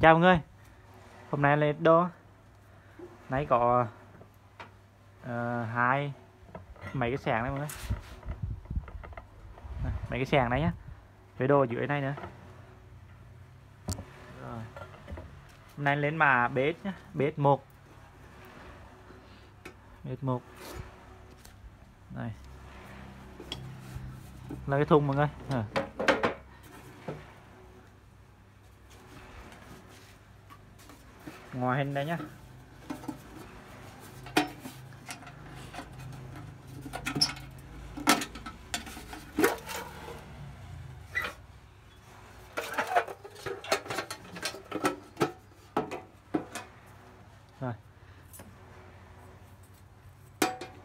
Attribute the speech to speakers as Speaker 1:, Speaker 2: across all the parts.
Speaker 1: chào mọi người. Hôm nay lên đô nãy có uh, hai mấy cái sàng này mọi người. Mấy cái sàng đấy nhá. Với đồ dưới này nữa. Rồi. Hôm nay lên mà bếp nhá. Bếp một. Bếp một. Đây là cái thùng mọi người. Ngoài hình đây nhá. Rồi.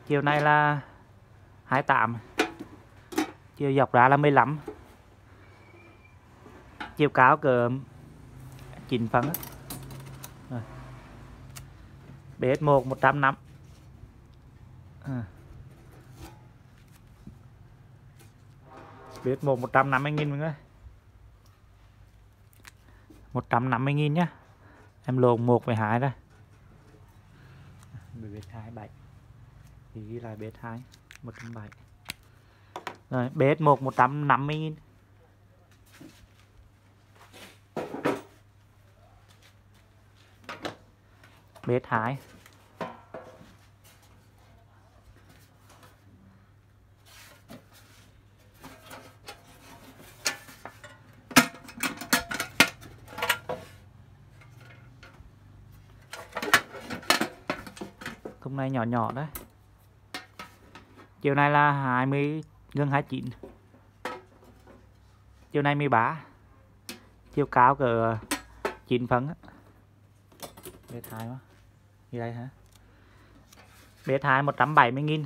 Speaker 1: Chiều nay là 28 chiều dọc ra là 15 chiều cao cỡ 9 phần á. BS1 100 năm. À. BS1 150 nghìn mọi người 150 nghìn nhá. Em lộn 1 với 2 đây. BS2 7 thì ghi lại BS2 107 rồi BS1 150 nghìn BS2 Hôm nay nhỏ nhỏ đấy. Chiều nay là 20 gần 29 Chiều nay 13 Chiều cao cỡ 9 phấn á. B2 quá. Gì đây hả? Bé 2 170 nghìn.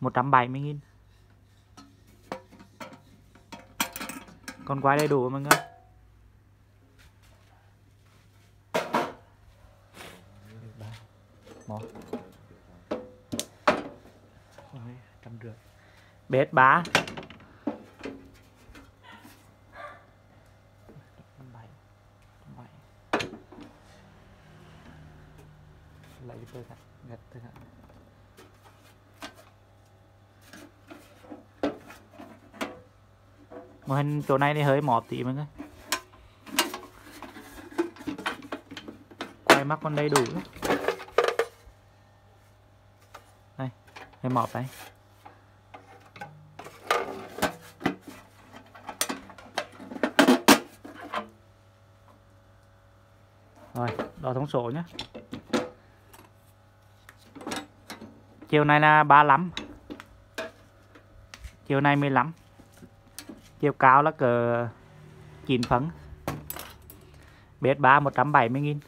Speaker 1: 170 nghìn. Con quái đầy đủ mọi người. Một. Trăm rưỡi. Bé 3 nên chỗ này thì hơi mọt tí mọi người. Quay mắt con đầy đủ đấy đây, hơi mọt đấy rồi, đo thông số nhé chiều này là 35 chiều này 15 chiều cao là cỡ 9 phấn bếp 3 170 nghìn.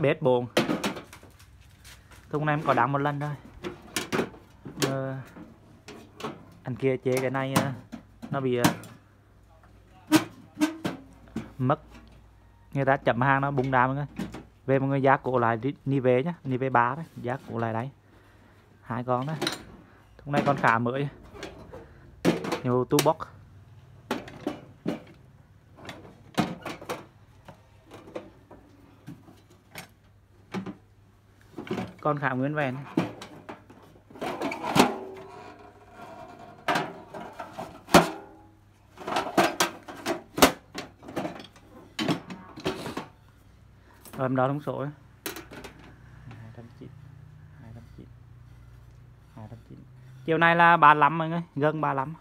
Speaker 1: Bếp 4 thùng này em có đắng một lần thôi. Ờ, anh kia chế cái này ờ, nó bị ờ, mất. Người ta chậm hàng nó bung ra mọi người về mọi người giá cổ lại đi, về nhá đi về ba đấy giá cổ lại đấy hai con đấy. Hôm nay con khá mới. Nhiều tu bóc con khả nguyên vẹn. Rồi em đo thông số ấy. 209 209 209 chiều này là 35 mọi người, gần 35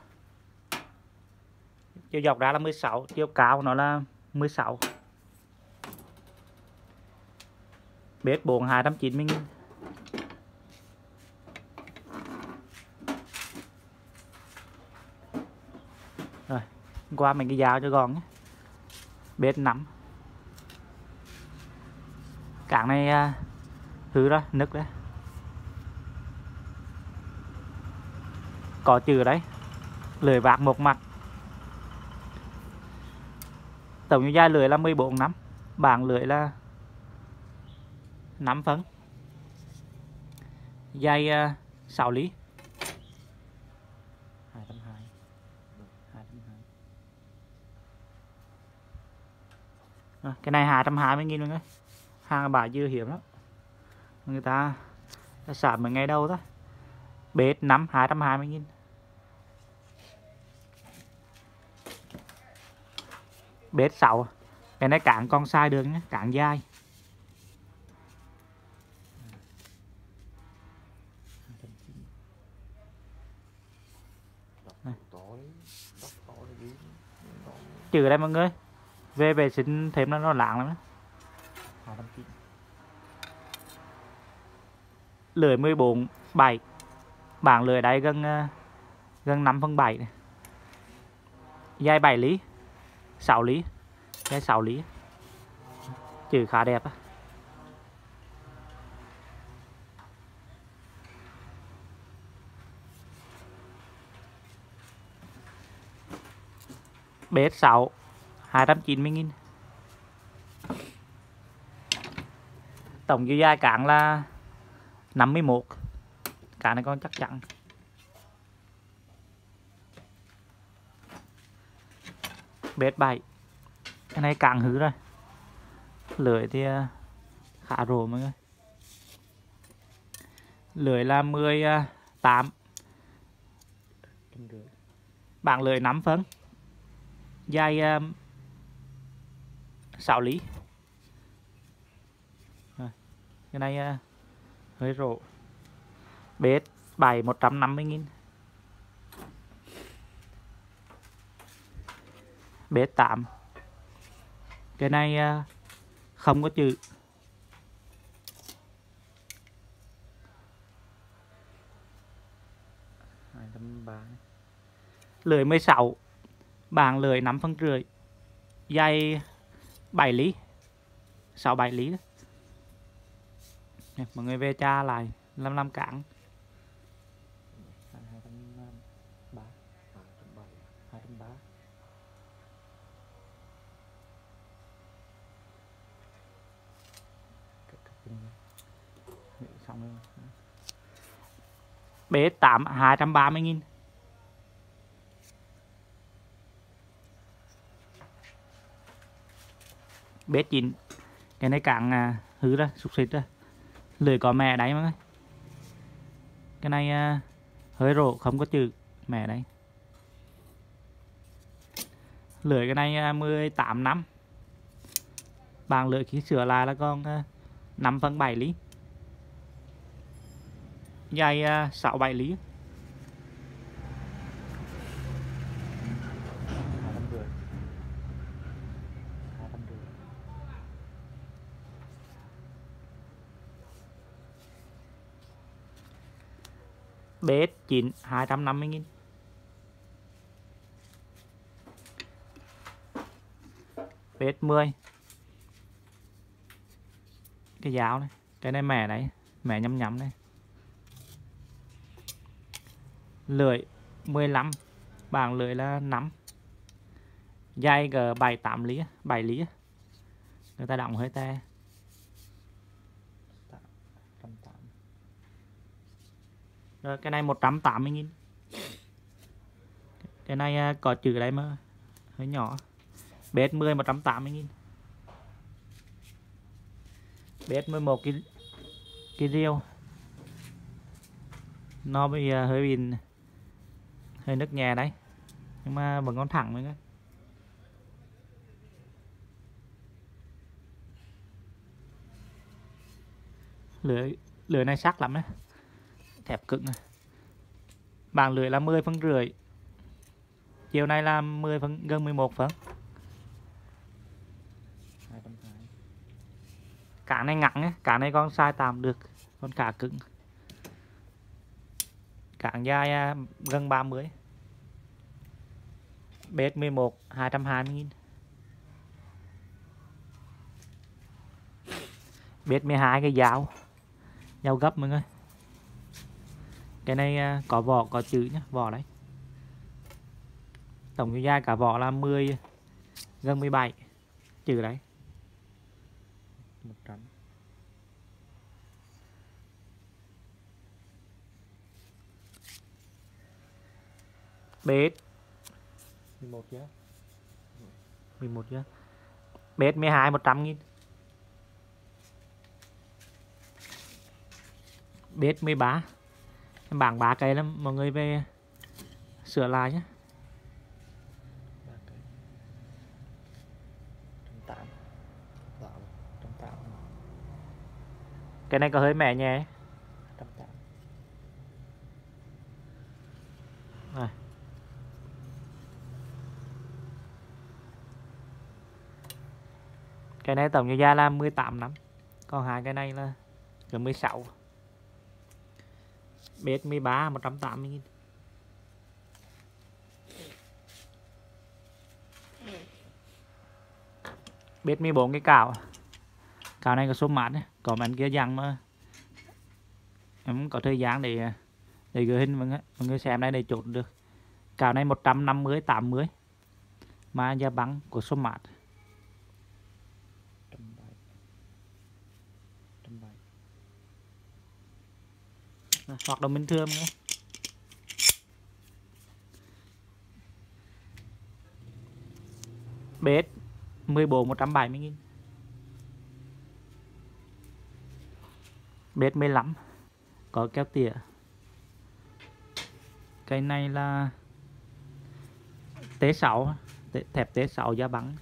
Speaker 1: chiều dọc ra là 16 chiều cao nó là 16 bếp 4 290 nghìn rồi, qua mình cái dao cho gòn nhé. Bếp 5 cảng này à, hư đó nứt đấy. Có chữ đấy. Lưỡi vạc một mặt. Tổng dài lưỡi là 14 năm bảng lưỡi là 5 phân. Dây 6 lý 220 220 à, ờ, cái này 220 nghìn mọi người hàng bà dư hiểm lắm. Người ta, ta sản mấy ngày đâu đó bếp 5 220 nghìn. Bếp 6 cái này cạn con sai đường nhé cạn dai trừ đây mọi người. Về vệ sinh thêm nó nó lạng lắm đó lưỡi 14 7 bảng lưỡi đây gần ờ, gần 5 phần 7 này. dài 7 lý 6 lý, dài 6 lý. Chữ khá đẹp á. BS6 290 nghìn. Tổng chiều dài cạn là 51 Cạn này con chắc chắn. BS7 Cái này càng hứ rồi. Lưỡi thì à, khá rổ mọi người. Lưỡi là 18 à, Bảng lưỡi 5 phân. Dài à, 6 lý cái này uh, hơi rộ. Bếp 7 150 nghìn. Bếp 8 cái này uh, không có chữ. Lưỡi 16 bảng lưỡi 5 phân rưỡi. Dày 7 lý 6 7 lý đó. Nè, mọi người về tra lại 55 cảng. B8 230 nghìn. Bếp chín. Cái này càng à, hư ra sụp xịt ra lưỡi có mẹ đấy mọi người cái này à, hơi rổ không có chữ mẹ đấy. Lưỡi cái này à, 18 năm. Bằng lưỡi khi sửa lại là con à, 5 phần 7 lý. Dài à, 6 7 lý. BS9 250.000 BS10 cái giáo này, cái này mẻ đấy mẻ nhắm nhắm này lưỡi 15 bảng lưỡi là 5 dây g 7 8 lý 7 lý người ta động hơi te. Rồi cái này 180 nghìn. Cái này à, có chữ đấy mà Hơi nhỏ. BS10 180 nghìn. BS11 cái cái riêu nó bị à, hơi bị hơi nước nhà đấy nhưng mà vẫn còn thẳng nữa lưỡi lưỡi này sắc lắm đấy thép cứng bảng lưỡi là 10 phân rưỡi chiều nay là 10 phân gần 11 phân cả này ngắn ấy, cả này con sai tạm được con cả cứng. Cảng dài à, gần 30 bếp 11 220 nghìn. Bếp 12 cái dao dao gấp mọi người cái này à, có vỏ có chữ nhé vỏ đấy. Tổng chiều dài cả vỏ là 10 gần 17 chữ đấy. 100 bết
Speaker 2: 11 giá
Speaker 1: 11 chứ bết 12 100 nghìn. Bết 13 em bảng ba cây lắm. Mọi người về sửa lại nhé.
Speaker 2: Ba cái.
Speaker 1: Này có hơi mẻ
Speaker 2: trăm tám
Speaker 1: Này. cái này tổng giá là 18 năm. Còn hai cái này là gần 16 bết 13 180 nghìn. Bết 14 cái cào cào này có số mát còn bạn kia dặn mà. Em có thời gian để để gửi hình mọi người, mọi người xem đây để chốt được. Cào này 150 80 mà giá bắn của số mát
Speaker 2: trăm bảy trăm bảy
Speaker 1: hoạt động bình thường nữa bết 14 170 nghìn. Bết 15 có keo tỉa. Cái này là T6 T- thẹp T6 giá bắn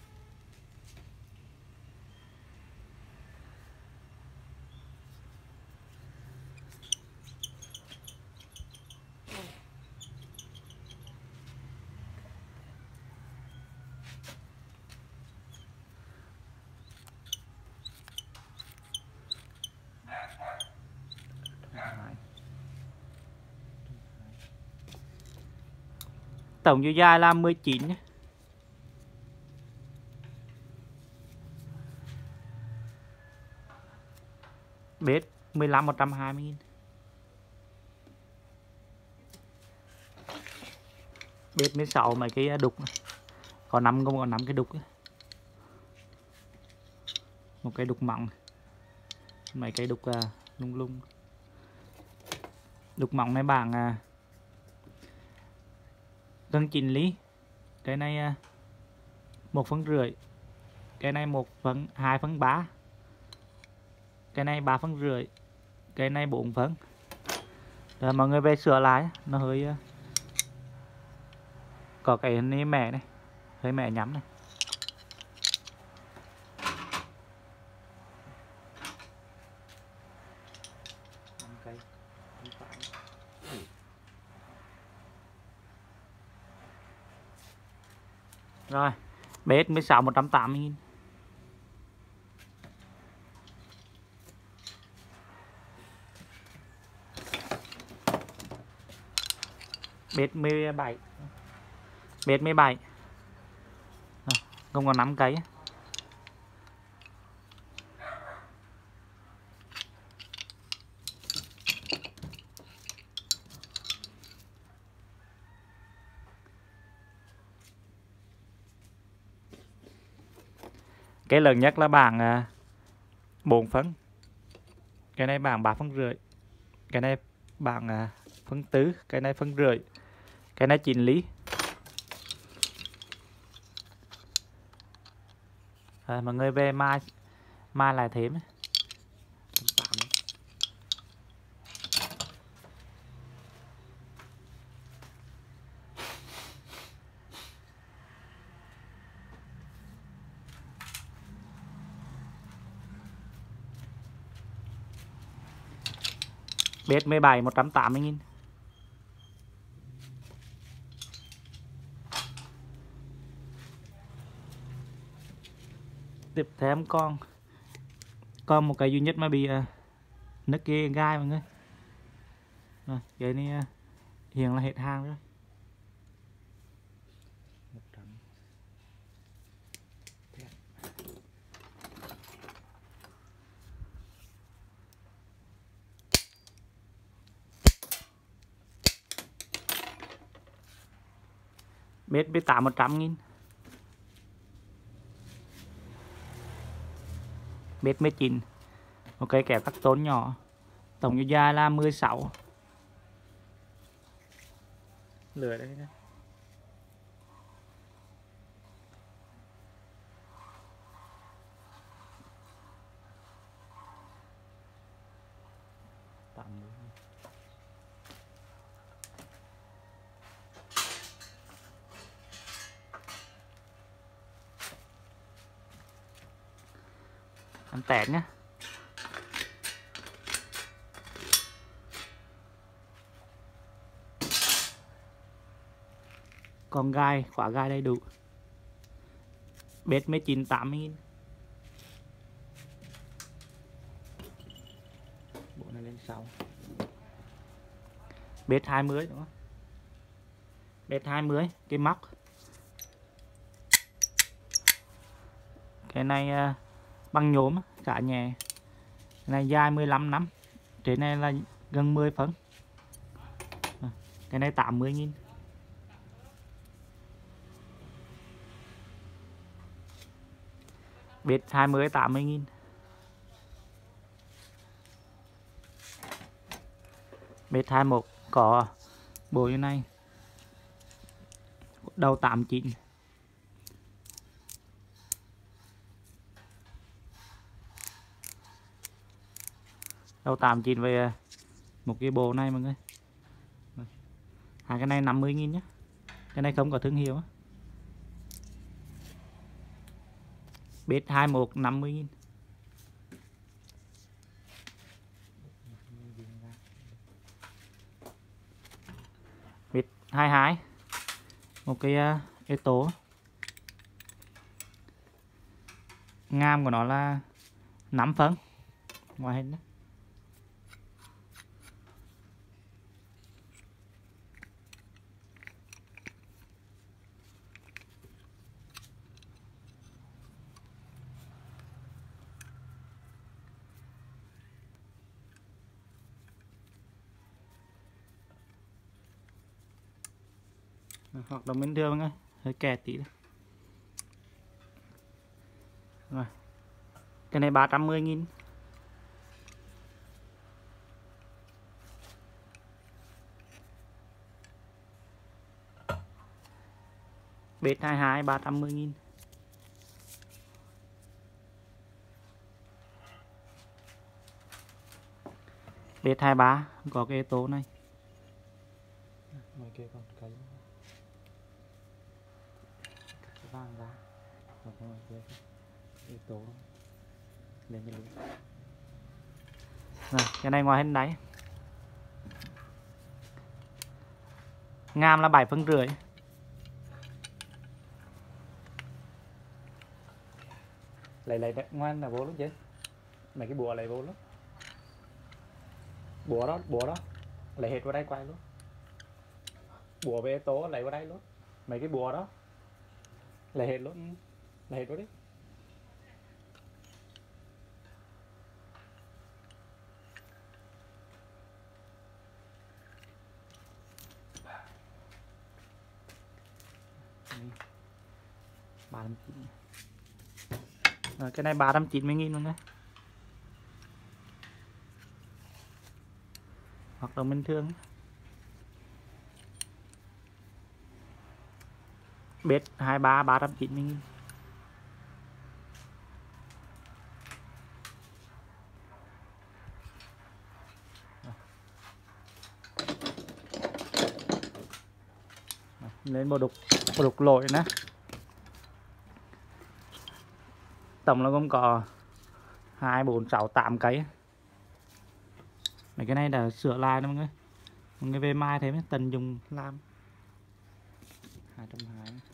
Speaker 1: tổng chiều dài là 19 nhé. bết 15 120 nghìn bết 16 mấy cái đục này. có 5 không có 5 cái đục ấy. một cái đục mỏng mấy cái đục à, lung lung đục mỏng này bảng à, gần 9 ly cái này à, một phân rưỡi. Cái này một phân hai phân ba. Cái này ba phân rưỡi. Cái này bốn phân rồi mọi người về sửa lại. Nó hơi à, có cái này mẹ này. Hơi mẹ nhắm này
Speaker 2: năm cây trăm tám
Speaker 1: BS 16 180 000 bết 17 bết 17 không còn 5 cây cái lớn nhất là bảng à, 4 phân. Cái này bảng 3 phân rưỡi. Cái này bảng à, phân tứ cái này phân rưỡi. Cái này 9 lý à, mọi người về mai mai lại thêm bết 17 180 nghìn. Tiếp thêm con con một cái duy nhất mà bị uh, nứt cái gai mọi người. Rồi cái này uh, hiện là hết hàng rồi
Speaker 2: một trăm
Speaker 1: bết bết tám 100 nghìn. Bết 19 một cây kẹp cắt tốn nhỏ. Tổng chiều dài là 16 lửa đây nhé Con tẹt nhá con gai, khóa gai đầy đủ. Bết mới 980 nghìn.
Speaker 2: Bộ này lên 6
Speaker 1: Bết 20 đúng không? Bết 20 cái móc. Cái này bằng băng nhôm cả nhà. Cái này dài 15 năm. Trên này là gần 10 phân. Cái này 80 nghìn. Biết 20 80 nghìn. Bết 21 có bộ như này. Đầu 89 đầu 89 về à, một cái bộ này mọi người. Hai cái này 50 nghìn nhé cái này không có thương hiệu á. Bit 21 50 nghìn. Bit 22 một cái uh, yếu tố. Ngam của nó là 5 phân ngoài hình đó. Hoặc là bình thường ấy. Hơi kẹt tí đấy. rồi. Cái này 310 nghìn. Bết 22 310 nghìn. Bết 23 có cái tố này.
Speaker 2: Ngoài kia còn cái vàng ra. Và mọi người yếu tố lên như luôn
Speaker 1: Rồi, cái này ngoài hình đáy. Ngam là bảy phân rưỡi.
Speaker 2: Lấy lấy ngoan là vô lúc chứ. Mấy cái bùa lấy vô lúc. Bùa đó bùa đó. Lấy hết vào đây quay luôn. Bùa về tố lấy vào đây luôn. Mấy cái bùa đó là hết luôn là hết rồi đấy.
Speaker 1: Ờ, ba trăm chín Rồi, cái này 390 nghìn luôn đấy Hoặc là bình thường bet 23 390 nghìn. Rồi, lên một đục một đục lội nữa tổng là cũng có hai bốn sáu tám cái mấy cái này là sửa lại đó mọi người. Mọi người về mai thế mới tận dùng làm. Hai trăm hai.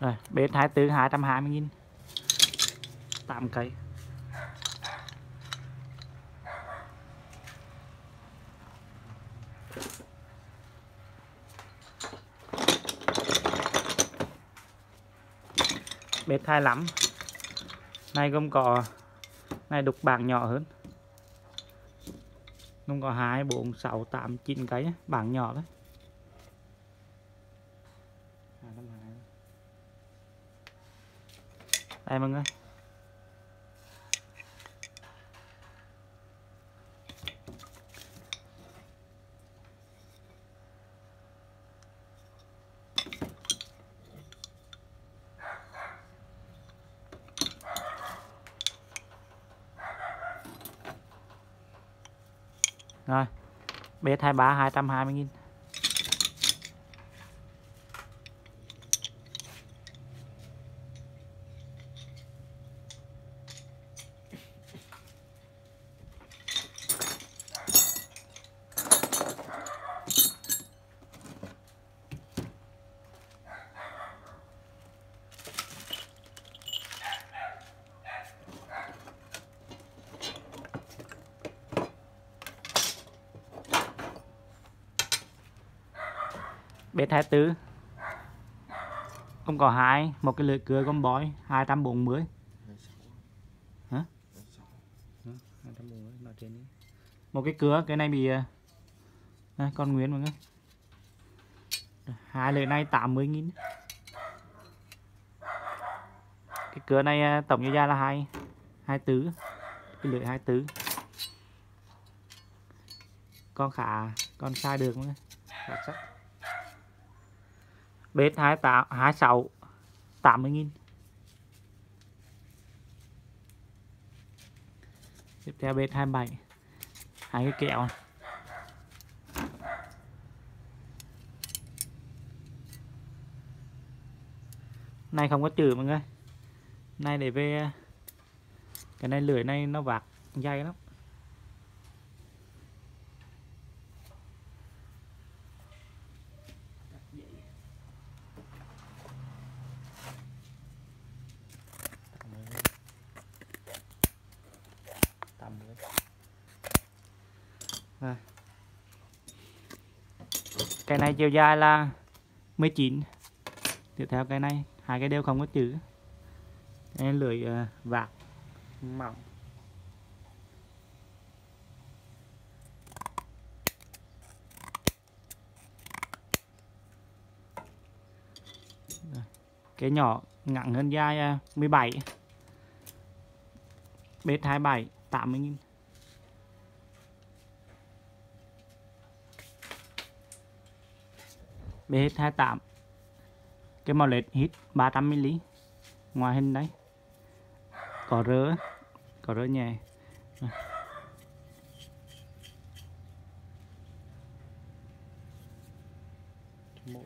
Speaker 1: Rồi, bếp 24 220 nghìn. 8 cây. Bếp 25 Này gồm có Này đục bảng nhỏ hơn. Gồm có 2, 4, 6, 8, 9 cây Bảng nhỏ đấy đây mọi người rồi. Bét 23 220 nghìn. Tư. 24 không có hai một cái lưỡi cưa con bói 240 Hả? một cái cưa cái này bị đây, con Nguyễn mọi người hai lưỡi này 80 nghìn. Cái cưa này à, tổng như ra là hai hai tứ cái lưỡi hai tứ con khả con sai được mọi người
Speaker 2: Đặc
Speaker 1: bếp 28 26 80 nghìn. Tiếp theo bếp 27 hai cái kẹo. Này. này không có chữ mọi người. Này để về, cái này lưỡi này nó vạc dày lắm
Speaker 2: Tầm nữa.
Speaker 1: cái này chiều dài là 19 tiếp theo cái này hai cái đều không có chữ. Cái lưỡi uh, vạc mỏng. Cái nhỏ ngắn hơn dài ờ, uh, 17 bết 27 80 nghìn. BH28 cái màu led hit 300ml ngoài hình đấy có rớ có rớ nhẹ. Rồi.
Speaker 2: Một.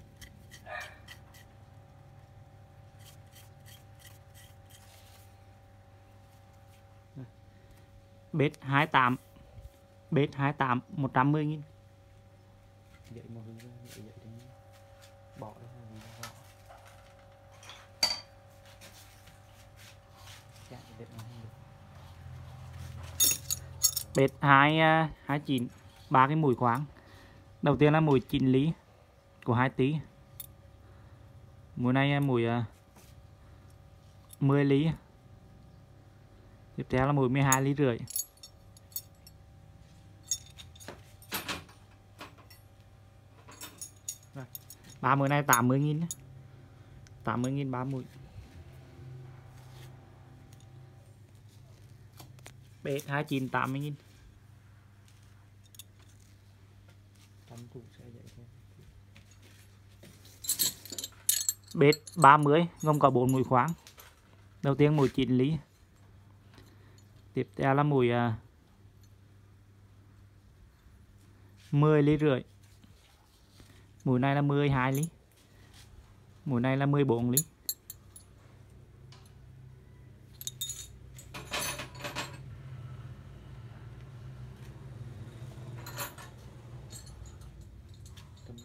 Speaker 1: bết 28 bếp 28 110 nghìn.
Speaker 2: Dậy mà hướng ra, dậy dậy bỏ đi mình bỏ.
Speaker 1: bệt hai à, hai chín, ba cái mùi khoáng. Đầu tiên là mùi chín lý của hai tí. Mùi này mùi à, mười 10 lý tiếp theo là mùi 12 lý rưỡi. 30 này 80 nghìn 80 nghìn 3 mũi BX29 80 nghìn. Bết 30 gồm có 4 mũi khoáng Đầu tiên mũi 9 lý Tiếp theo là mũi uh, 10 lý rưỡi mùi này là 12 lý mùi này là 14 lý
Speaker 2: Tâm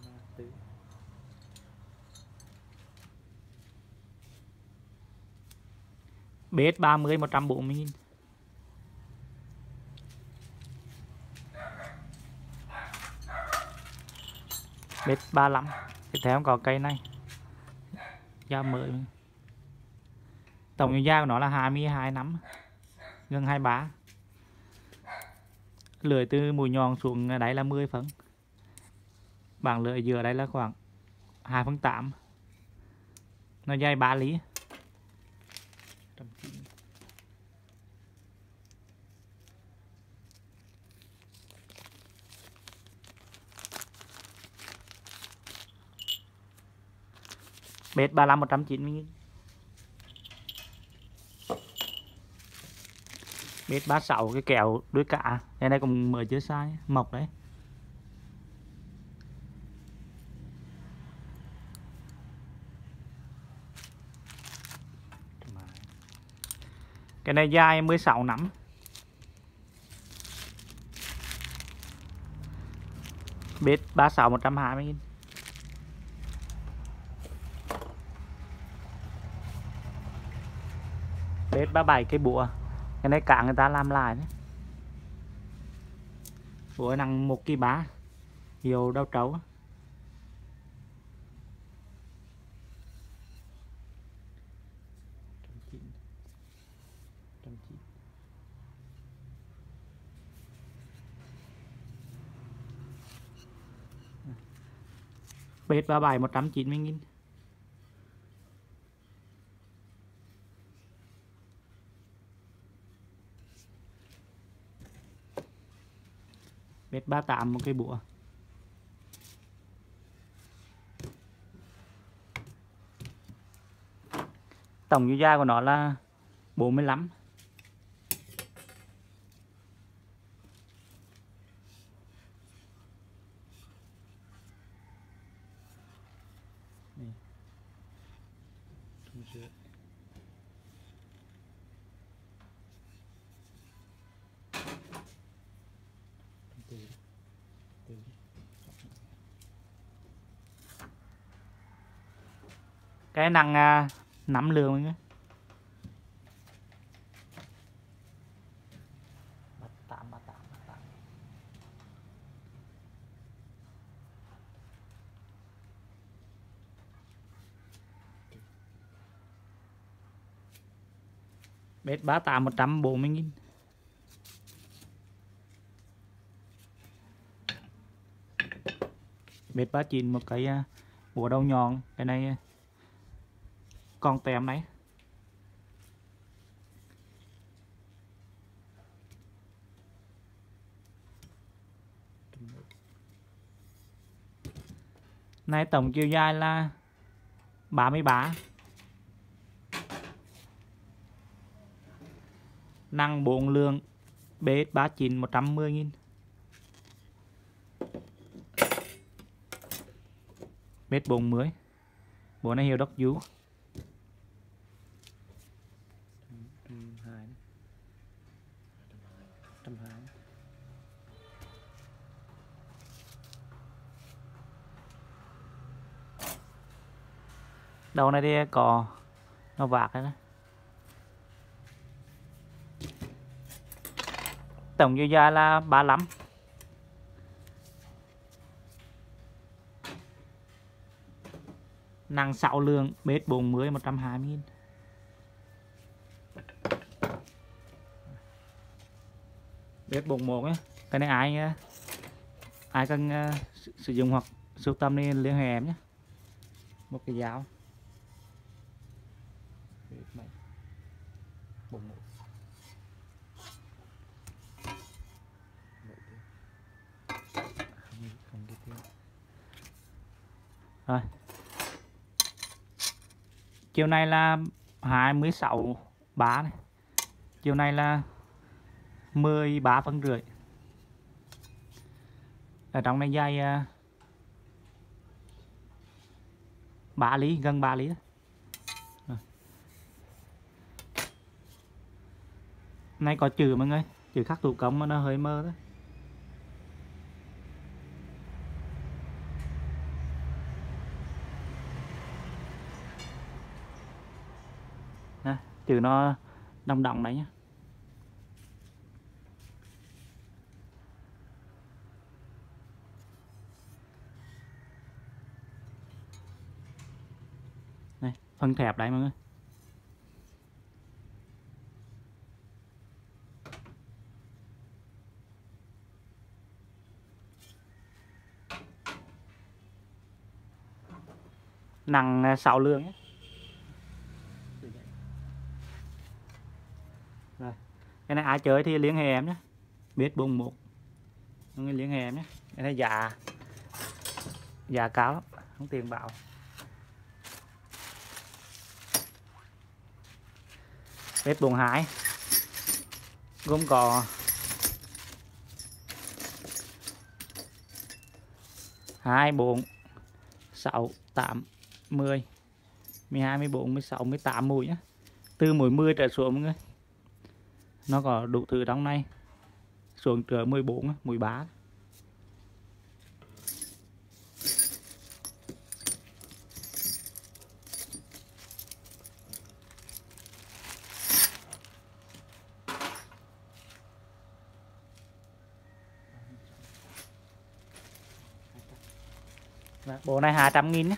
Speaker 1: 30 140 nghìn. Bếp 35 tiếp theo có cây này. Da mới tổng da của nó là 22 nắm gần 23 lưỡi từ mũi nhọn xuống đáy là 10 phân bảng lưỡi giữa đây là khoảng 2 phân 8 nó dài 3 lý. Bết 35 190 nghìn Bết 36 cái kẹo đuôi cả Đây này cũng mới chưa sai mộc đấy. Cái này dài 16 nắm Bết 36 120 nghìn hết 37 cái bụa cái này cả người ta làm lại đấy. Bụa nặng một kỳ bá nhiều đau trấu. Bếp 37 190 nghìn. Mét 38 một cây búa. Tổng chiều dài của nó là 45 cái nặng à, nắm lường tạm bếp bá tạm 140 nghìn. Bếp bá chín một cái à, búa đầu nhọn. Cái này à, con tem đấy. Nay tổng chiều dài là 33 Năng 4 lượng BS39 110 nghìn. Bếp 40 Bộ này hiệu đốc dú đầu này đi cò. Nó vạc đấy tổng chiều dài là 35 năng 6 lượng bếp 40 120 nghìn. Bếp bụng một cái này ai ai cần uh, sử dụng hoặc sưu tâm nên liên hệ em nhé. Một cái giáo bụng một rồi. Chiều này là 26 bá này. Chiều này là 13 phân rưỡi. Ở trong này dài uh, 3 lý gần 3 lý này có chữ mọi người chữ khắc thủ công mà nó hơi mơ đó. Trừ nó đồng đồng đấy nhá này phân thẹp đấy mọi người nặng 6 lượng ấy. Cái này ai chơi thì liên hệ em nhé. Biết bùng một. Người liên hệ em nhé. Cái này già già cao lắm, không tiền bảo. Bếp bùng hải. gồm có hai bốn sáu tám mười mười hai mười bốn mười sáu mười tám mũi nhá từ mũi mười trở xuống mọi người nó có đủ thứ trong này. Xuống từ 14 á, mũi bá Dạ, bộ này 200 nghìn nhé.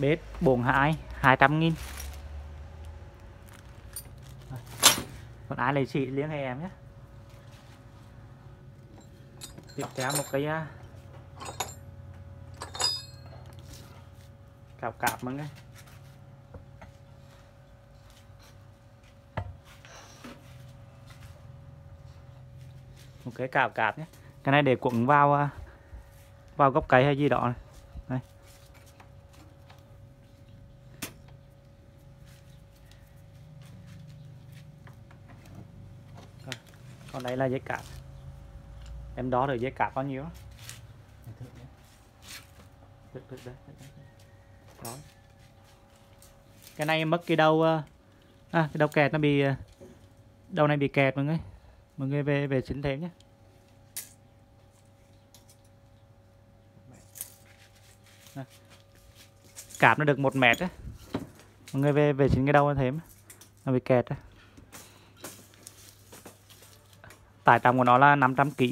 Speaker 1: Bếp 42 200 nghìn. Còn ai lấy chị liên hệ em nhé. Tiếp theo một cái à, cạp cạp mọi người. Một cái cạp cạp nhé. Cái này để cuộn vào à, vào gốc cây hay gì đó này. đây Rồi, còn đây là dây cạp. Em đó được dây cạp bao nhiêu Được, được, đấy. Đó. cái này mất cái đầu à, à, cái đầu kẹt nó bị à, đầu này bị kẹt mọi người. Mọi người về về xin thêm nhé. Đây. cạp nó được một mét á. Mọi người về về xin cái đầu thêm nó bị kẹt á tải trọng của nó là 500 kg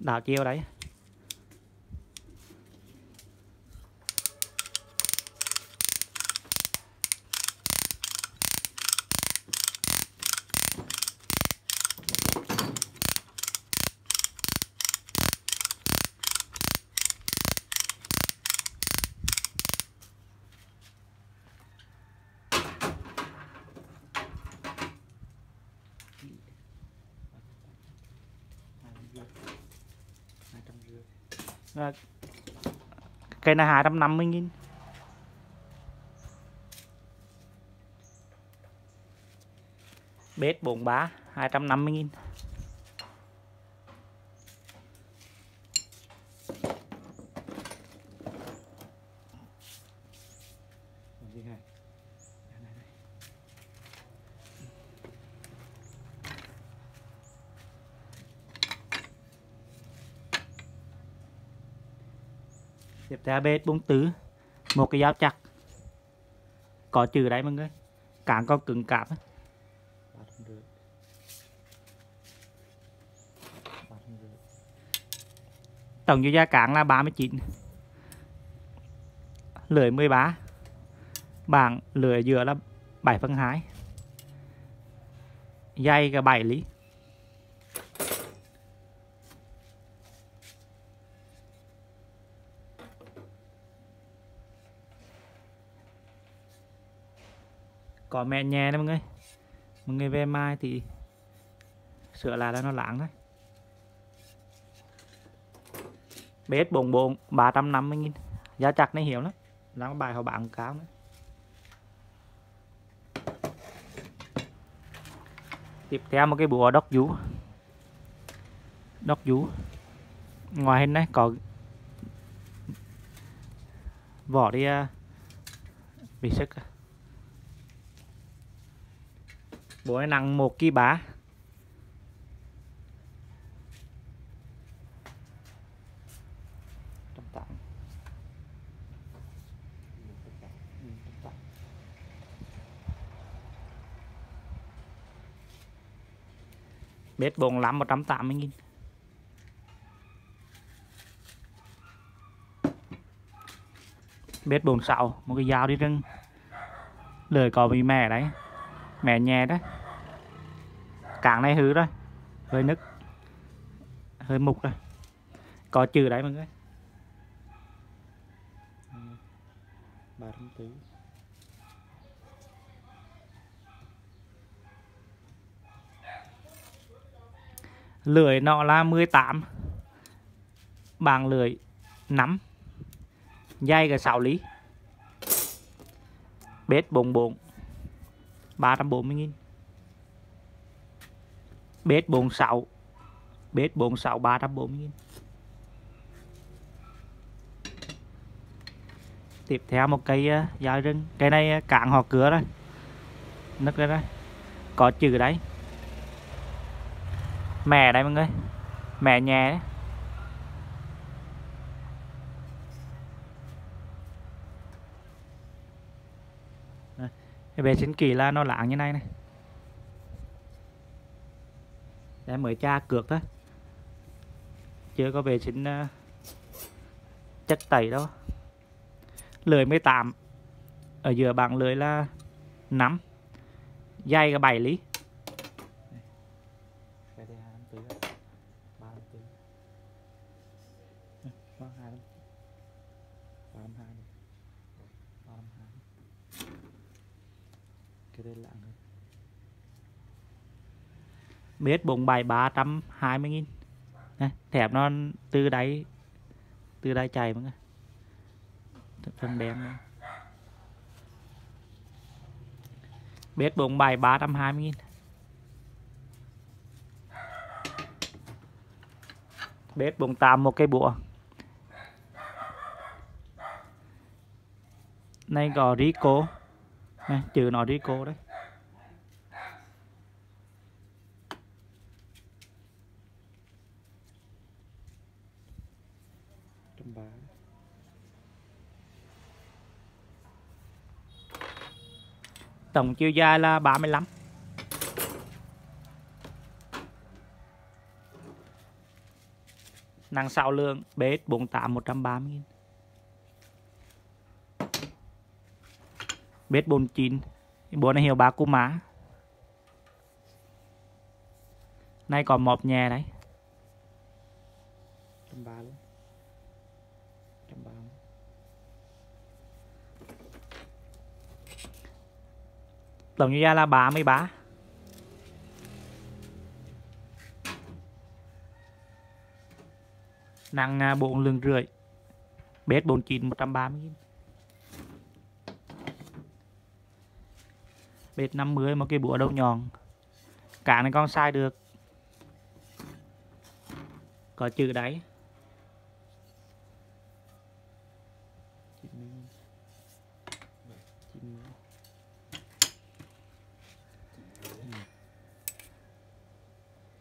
Speaker 1: đảo chiều đấy Là cây này 250 nghìn. Bết 43 250 nghìn. Tiếp theo bếp 44 một cái dao chặt có chữ đấy mọi người. Càng con cứng cáp tổng dư giá cản là 39 lưỡi 13 bảng lưỡi giữa là 7 phân 2 dây cả 7 lý có mẹ nhẹ đấy mọi người. Mọi người về mai thì sửa lại là nó lãng đấy, bếp bồn bồn 350 nghìn. Giá chặt này hiểu lắm. Lắm bài họ bạn cao nữa tiếp theo một cái búa đốc vú. Đốc vú. Ngoài hình này có vỏ đi uh, bị sức à. Búa này nặng một kg bá trăm tám Ừ, trăm tám. bếp bồn lắm 180 nghìn. Bếp bồn sạo một cái dao đi rừng. Lời có bị mẹ đấy mẹ nhẹ đấy cảng này hư rồi hơi nứt. Hơi mục rồi có chữ đấy mọi người. Ba trăm tứ lưỡi nọ là 18 bảng lưỡi nắm dây là 6 lý. Bếp bồn bồn 340 nghìn. Bết 46 Bết 46 340 nghìn. Tiếp theo một cây ờ, uh, dao rừng. Cây này uh, cạn họ cửa rồi. Nứt ra đây có chữ đấy mẹ đây mọi người. Mẹ nhà đấy. Cái bề sinh kỳ là nó lạng như này này. Để mới tra cược thôi. Chưa có vệ sinh uh, ờ, chất tẩy đâu. Lưỡi 18 Ở giữa bảng lưỡi là 5 Dây là 7 lý Cái thứ 254 34 32 32 32 cái đây là người mét bụng bài 320 nghìn. Này, thẹp nó từ đáy từ đáy chảy mọi người phần đen này. biết bụng bài 320 nghìn. Biết bụng tạm một cây bùa này có Rico. Này, chữ nó Rico đấy trăm ba tổng chiều dài là 35 năng sáu lượng bếp 48 130 nghìn. Bếp 49 bố này hiệu 3 cú má. Nay còn một nhà đấy. Trăm ba luôn trăm ba tổng như ra là 33 nặng 4 lượng rưỡi. Bếp 49 130 nghìn. Bệt 50 một cái búa đầu nhọn. Cả này con sai được. Có chữ đấy.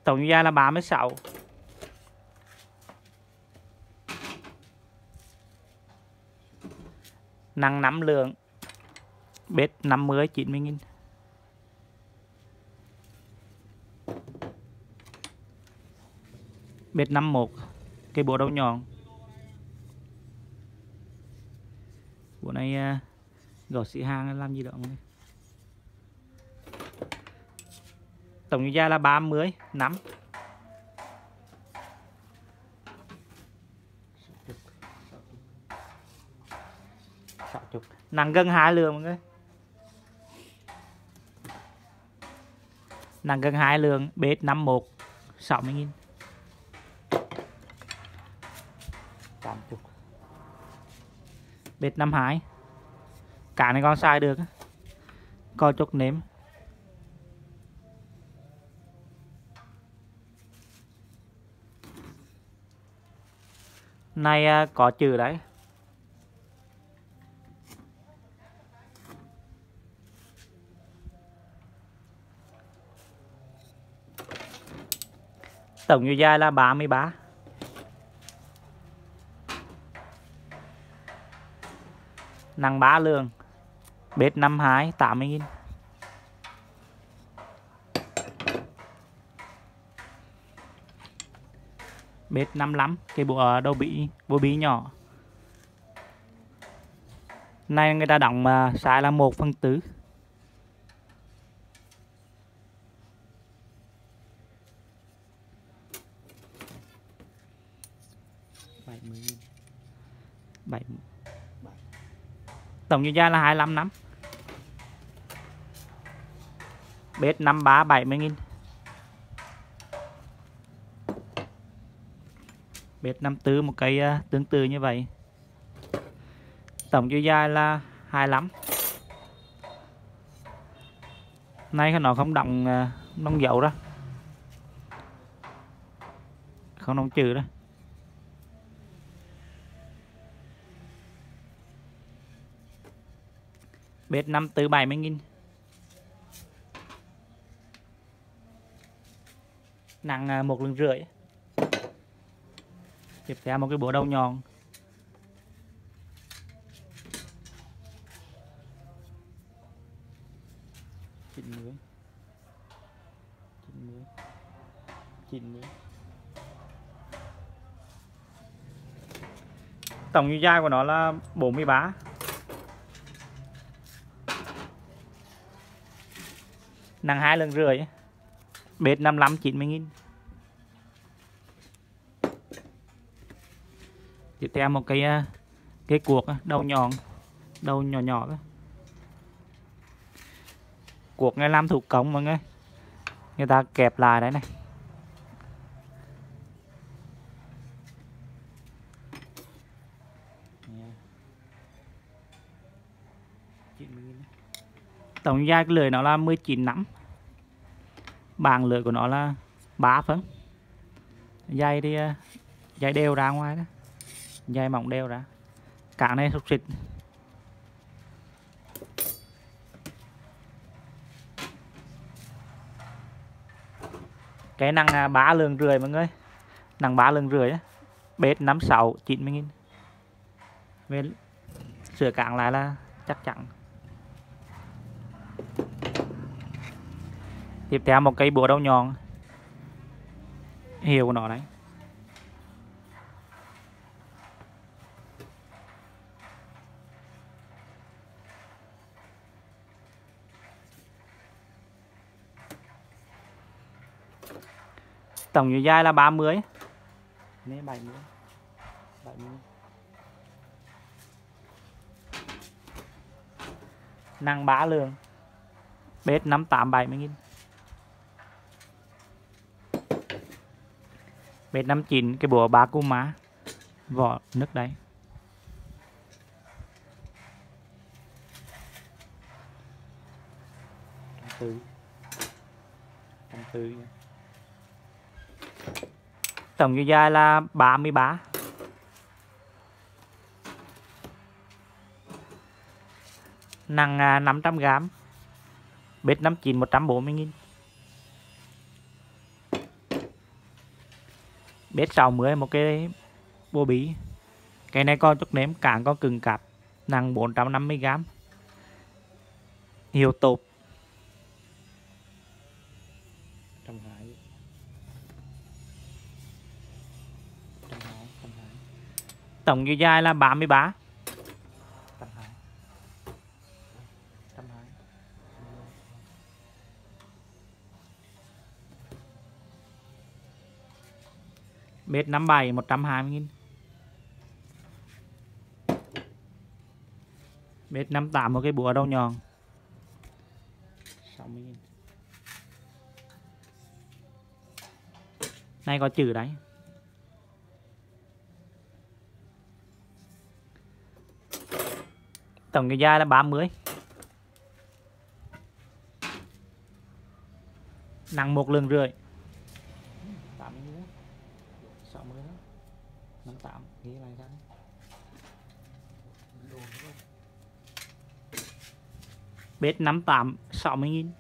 Speaker 1: Tổng giá là 36 năng 5 lượng. Bếp 50 90 nghìn. Bệt 51 cái bộ đầu nhọn? Bộ này gọt gõ sĩ hàng, làm gì đó này. Tổng giá là 30 năm. Nặng gần hai lượng mọi người. Nặng gần hai lượng, bếp 51 60 000 80 Bệt 52 Cả này con sai được Coi chút nếm. Này à, có chữ đấy. Tổng chiều dài là 33 năng bá lương bếp 52 80 nghìn. Bếp 55 cái bộ ờ, đầu bị bộ bí nhỏ. Này người ta đóng ờ, mà sai là 1 phần tứ bảy tổng chiều dài là 25 năm. Bếp 53 70 nghìn. Bếp 54 một cây à, tương tự như vậy. Tổng chiều dài là 25 nay nó không động à, nông dậu đó. Không nông trừ đó. Bếp 54 70 nghìn. Nặng à, một lần rưỡi tiếp theo một cái búa đầu nhọn chín mươi. Chín mươi. Chín mươi. Tổng chiều dài của nó là 43 nặng hai lần rưỡi. Bệt 55 90 nghìn. Tem một cái à, cái cuộc à, đầu nhọn, đầu nhỏ nhỏ đó. cuộc này làm thủ công mọi người. Người ta kẹp lại đấy này. Tổng dài cái lưỡi nó là 19 nắm bàn lưỡi của nó là 3 phân. Dây thì à, dây đều ra ngoài đó dây mỏng đều ra. Cả này xúc xịt. Cái năng à, bá lường rưỡi mọi người. Năng bá lường rưỡi á. Bếp năm sáu, chín mươi nghìn. Về sửa cạn lại là chắc chắn. Tiếp theo một cây búa đầu nhọn. Hiệu của nó đấy tổng chiều dài là 30 nên 70 70 năng 3 lượng. Bết 58 70 nghìn. Bết 59 cái bùa 3 cu má. Vỏ nước đấy tư. Tư tổng chiều dài là 33 nặng à, 500 g bếp 59 140 nghìn. Bếp 60 một cái bô bí cái này có chút nếm càng có cừng cạp nặng 450 g hiệu tộp tổng chiều dài là 33 Bết 57 120 nghìn. Bết 58 một cái búa đầu nhọn. 60 nghìn. Này có chữ đấy. Tổng cái dài là 30 Nặng một lần rưỡi. 80 60 58 ghi lại ra Bếp 58 60 nghìn.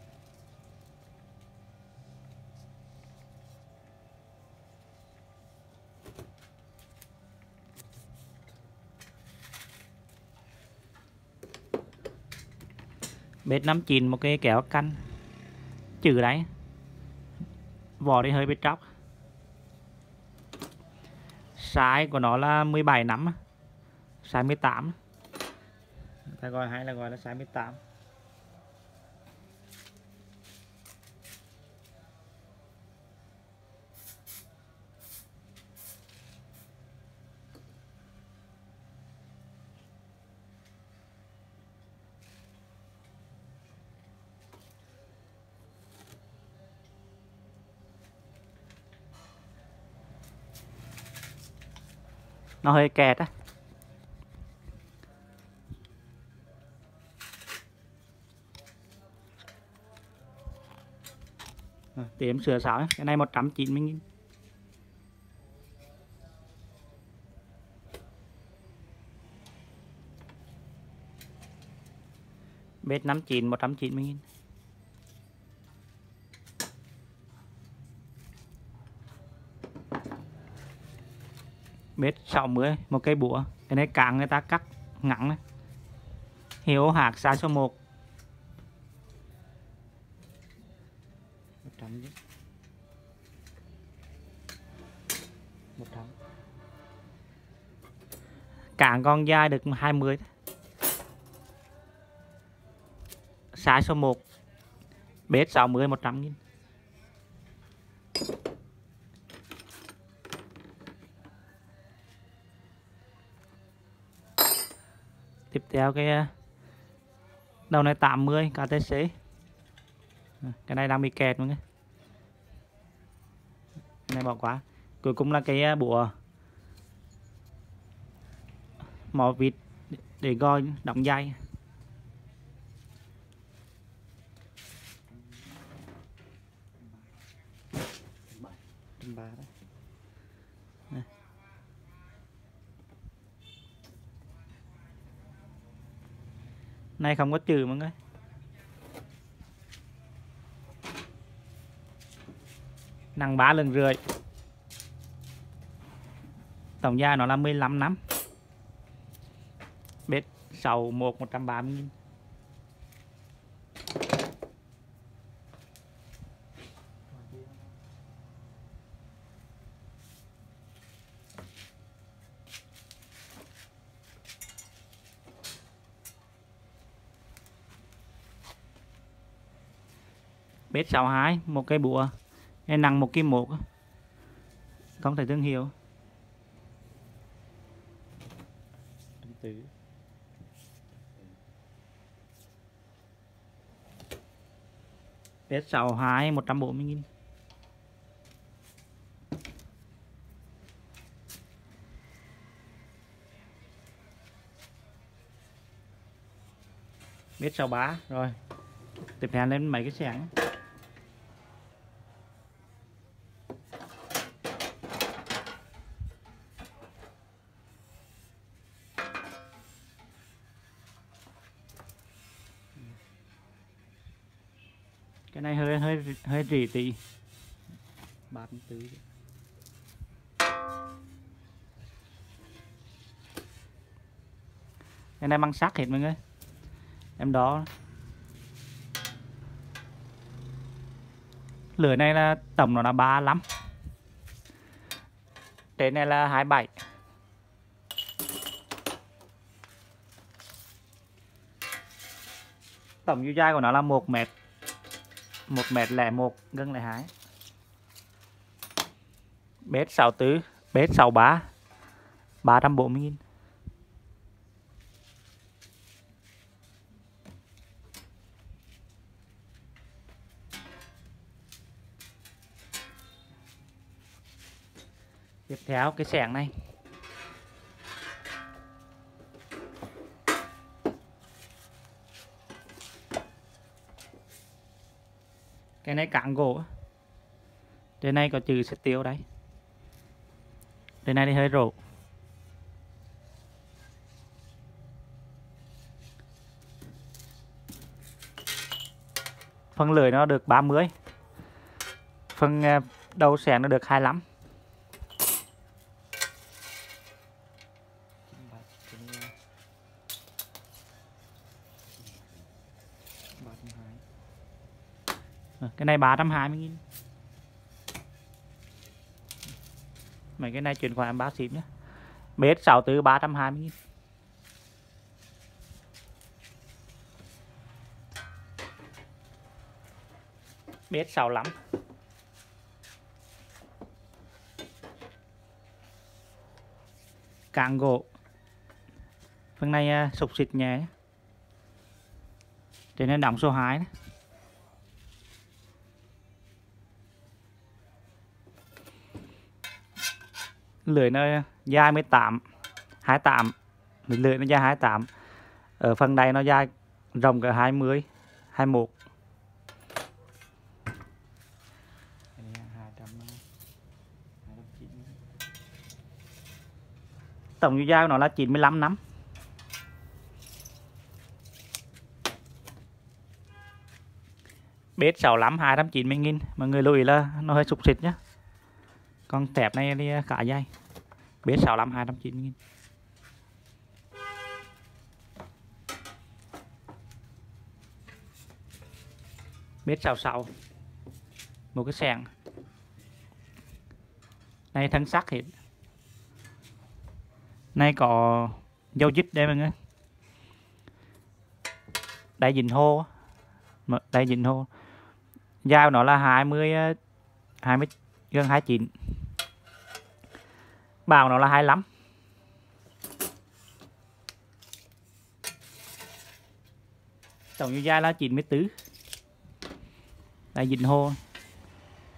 Speaker 1: Bếp 59 một cái kéo canh. Chữ đấy. Vỏ đi hơi bị tróc. Size của nó là 17 nắm. Size 18 ta gọi hay là gọi là size 18 nó hơi kẹt á. Tiệm sửa sáo cái này 190 nghìn. Bếp 59 190 nghìn. Mét 60 một cây búa. Cái này càng người ta cắt ngắn này hiệu hạt xa số 1 100 chứ 100 càng con dai được 20 xa số 1 bếp 60 100 nghìn. Tiếp theo cái ờ, đầu này 80 KTC ờ, cái này đang bị kẹt mọi người. Cái này bỏ qua cuối cùng là cái ờ, bùa mỏ vịt để goi, đóng dây Trăm ba đấy. Này. Này không có trừ mọi người. Nặng 3 lần rưỡi. Tổng giá nó là 15 năm. Bếp 61 130 nghìn. Bếp 62 một cây búa cái nặng một kim một không thể thương hiệu. Bếp 62 140 nghìn. Bếp 63 rồi. Tiếp theo lên mấy cái xẻng. Cái này hơi hơi hơi rỉ tí. Ba tứ cái này bằng sắt hết mọi người. Em đó lửa này là tổng nó là 35 trên này là 27 tổng chiều dài của nó là 1 mét một mét lẻ một gân lẻ 2 bếp 64 bếp 63 340 nghìn. Tiếp theo cái sẻng này. Cái này cạn gỗ đây này có chữ sẽ tiêu đấy. Đây này thì hơi rổ phần lưỡi nó được 30 phần ờ, đầu xẻng nó được 25 Ờ, cái này 320 nghìn. Mấy cái này chuyển khoản 3 xịp nhé mét 64 320 nghìn. Mét 65 càng gỗ. Phần này à, sục xịt nhé. trên nên đóng số 2 này. Lưỡi nó dài 18 28 mình lưỡi nó dài 28 ở phần này nó dài rộng cả 20 21 tổng chiều dài của nó là 95 năm. Bếp 65 290 nghìn. Mọi người lưu ý là nó hơi sụp xịt nhé con tẹp này đi, cả dây. Bếp 65 290 nghìn. Bếp 66 một cái sàng này, thân sắc hiện. Nay có dâu dít đây, mọi người. Đây dịnh hô á. Mà- đây dính hô dao nó là 20 20 gần 29 bào nó là 25 tổng chiều dài là 94 đây dính hô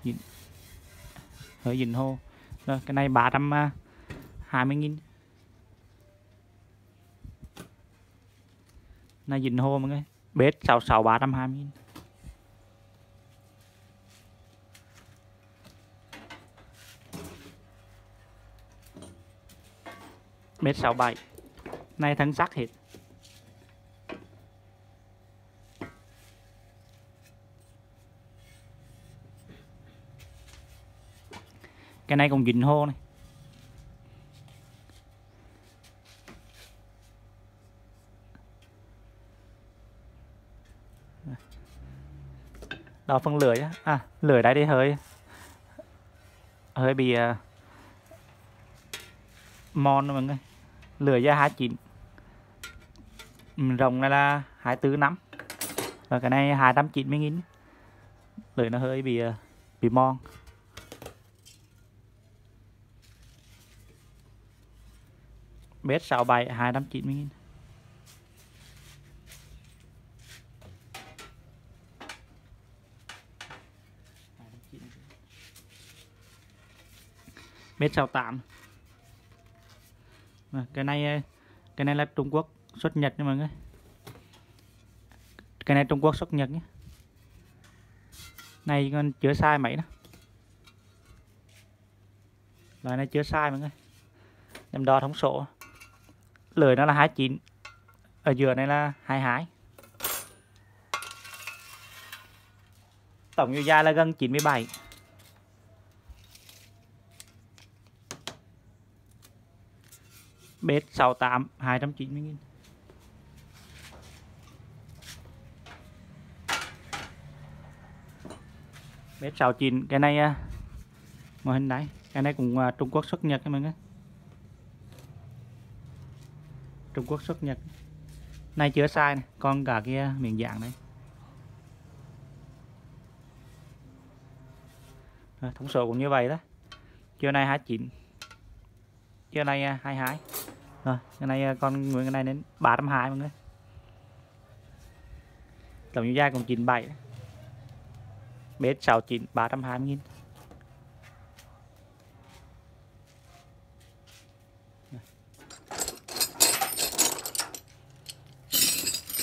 Speaker 1: dính. Hơi dính hô rồi, cái này 320 à, nghìn. Này dính hô mọi người. Bếp 66 320 nghìn. Bếp 67 này thân sắc hết cái này còn dính hô này. Đó phần lưỡi á. À lưỡi đây đi hơi hơi bị uh, mòn mọi người lửa ra 29 rồng này là 24 năm. Và cái này 290 nghìn. Lưỡi nó hơi bị ờ, bị mòn. Bếp 67 290 nghìn. Bếp 68 Vâng, cái này cái này là Trung Quốc xuất Nhật nha mọi người. Cái này Trung Quốc xuất Nhật nhé. Này còn chưa sai mấy đó. Loại này chưa sai mọi người. Em đo thống số. Lưỡi nó là 29 ở giữa này là 22 tổng chiều dài là gần 97 bếp 68 290 nghìn. Bếp 69 cái này à, mô hình đấy cái này cũng à, Trung Quốc xuất Nhật các bạn ơi Trung Quốc xuất Nhật. Này chưa sai này con cả kia à, miền dạng đấy Rồi, thống số cũng như vậy đó. Chiều nay 29 chiều nay à, 22 rồi, cái này à, con nguyên cái này đến 320 mọi người. Tổng chiều dài cũng 97 đấy. bếp 69 320 nghìn.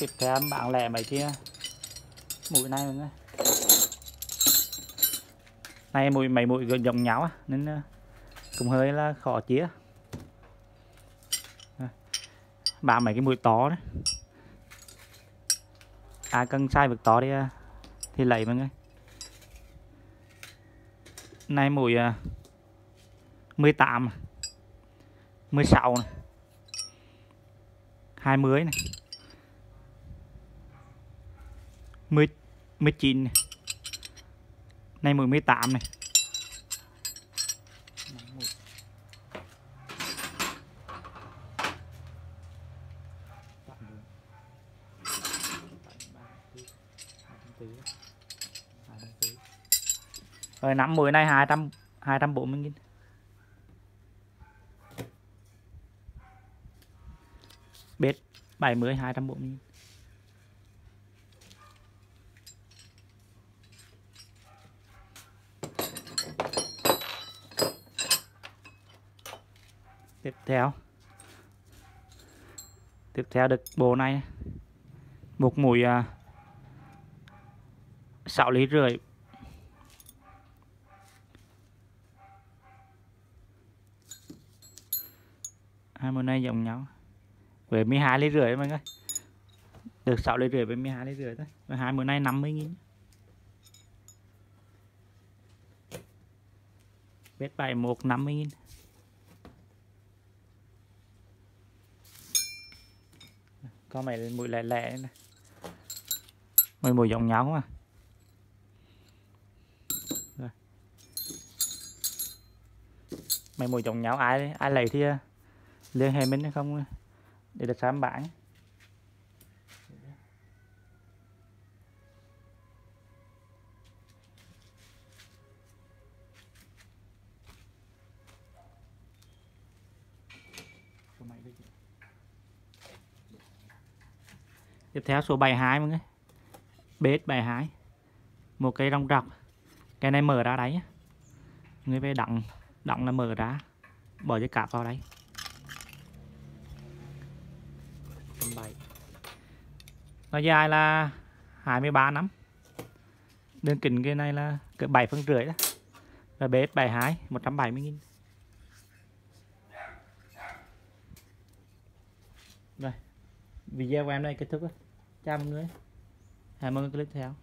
Speaker 1: Tiếp theo bạn lẻ mấy kia? Mũi này mọi người. Này, mũi, mấy mũi gần giống nhau á, nên à, cũng hơi là khó chia ba mấy cái mũi to đấy ai cần sai vực to đi à. thì lấy mọi người này mũi à, 18 16 này 20 này 10 19 này. Này mũi 18 này. Rồi nắm mũi này 200 240 nghìn. Bết 70 240 nghìn. tiếp theo tiếp theo được bộ này một mũi à, 6 lý rưỡi này giống nhau. Với 12 lý rưỡi mọi người. Được 6 lý rưỡi với 12 lý rưỡi thôi. Và hai mùa này 50 nghìn. Bếp 71 50 nghìn. Có mấy mùi lẻ lẻ này mấy mùi giống nhau không à Rồi. mấy mũi giống nhau, ai ai lấy thì liên hệ mình hay không? Để được xem bản tiếp theo số 72 mọi người. Bếp 72 một cây rong rọc. Cái này mở ra đấy. Người về đặng đặng là mở ra. Bỏ cái cạp vào đấy. Nó dài là 23 năm. Đường kính cái này là cỡ 7 phân rưỡi đó. Và bs 72 170 nghìn. Rồi, video của em đây kết thúc rồi chào mọi người. Hẹn mọi người clip theo.